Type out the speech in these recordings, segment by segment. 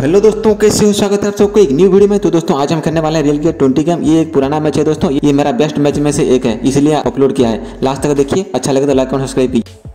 Hello दोस्तों, कैसे हो? स्वागत है आप सबको एक न्यू वीडियो में। तो दोस्तों, आज हम करने वाले हैं रियल के ट्वेंटी गेम ये एक पुराना मैच है दोस्तों। ये मेरा बेस्ट मैच में से एक है, इसलिए अपलोड किया है। लास्ट तक देखिए अच्छा लगे तो लाइक और सब्सक्राइब कीजिए।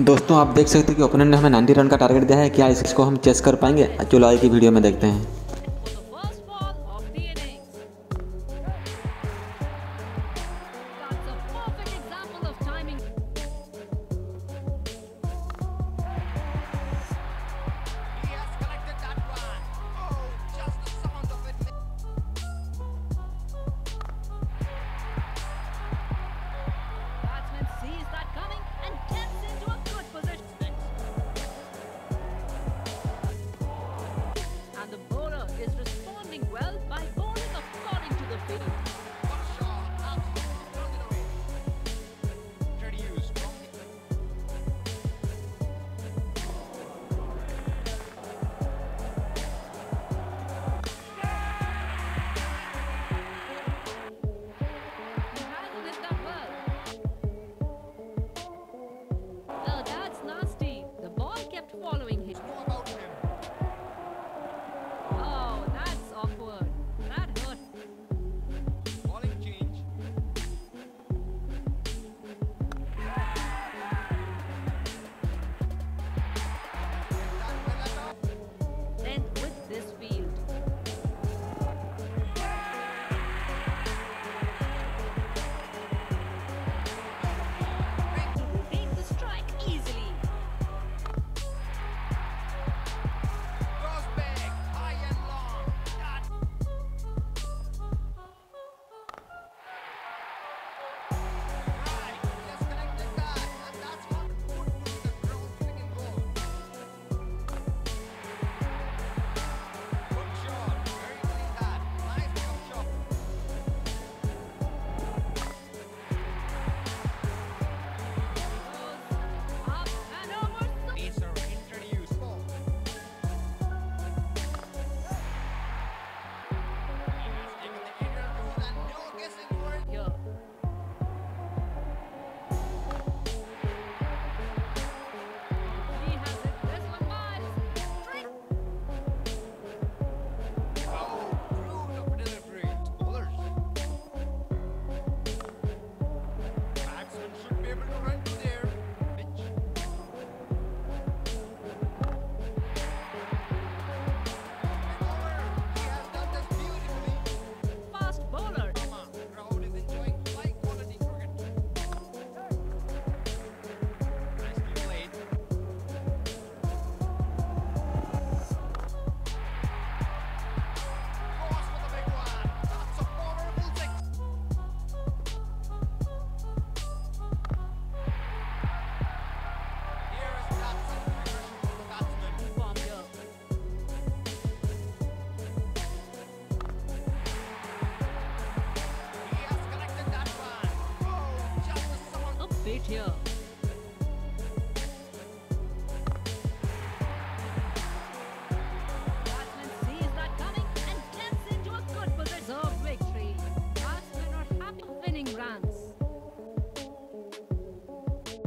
दोस्तों, आप देख सकते हैं कि ओपनर ने हमें 90 रन का टारगेट दिया है। क्या इसको हम चेस कर पाएँगे? चलो आई की वीडियो में देखते हैं।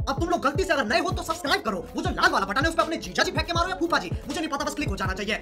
अब तुम लोग गलती से अगर नए हो तो सब्सक्राइब करो। वो जो लाल वाला बटन है, उस पर अपने जीजा जी फेंक के मारो या फूफा जी। मुझे नहीं पता, बस क्लिक हो जाना चाहिए।